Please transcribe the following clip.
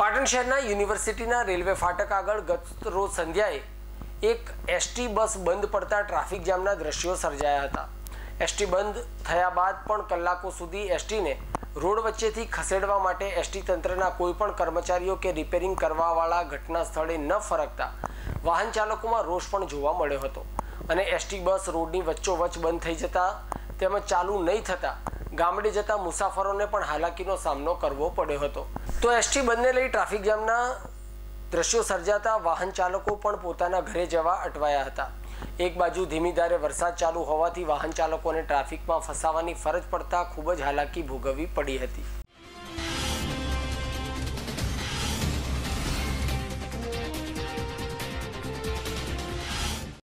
પાટણ શહેરના યુનિવર્સિટીના રેલવે ફાટક આગળ ગત રોજ સંધ્યાએ એક એસટી બસ બંધ પડતા ટ્રાફિક જામના દ્રશ્યો સર્જાયા હતા. એસટી બંધ થયા બાદ પણ કલાકો સુધી એસટીને રોડ વચ્ચેથી ખસેડવા માટે એસટી તંત્રના કોઈપણ કર્મચારીઓ કે રિપેરિંગ કરવાવાળા ઘટના સ્થળે ન ફરકતા વાહન ચાલકોમાં રોષ પણ જોવા મળ્યો હતો અને એસટી બસ રોડની વચ્ચોવચ્ચ બંધ થઈ જતા તેમજ ચાલુ નહીં થતાં ગામડે જતા મુસાફરોને પણ હાલાકીનો સામનો કરવો પડ્યો હતો. તો એસટી બંને લઈ ટ્રાફિક જામના દ્રશ્યો સર્જાતા વાહન ચાલકો પણ પોતાના ઘરે જવા અટવાયા હતા. એક બાજુ ધીમી ધારે વરસાદ ચાલુ હોવાથી વાહન ચાલકોને ટ્રાફિકમાં ફસાવાની ફરજ પડતા ખૂબ જ હાલાકી ભોગવવી પડી હતી.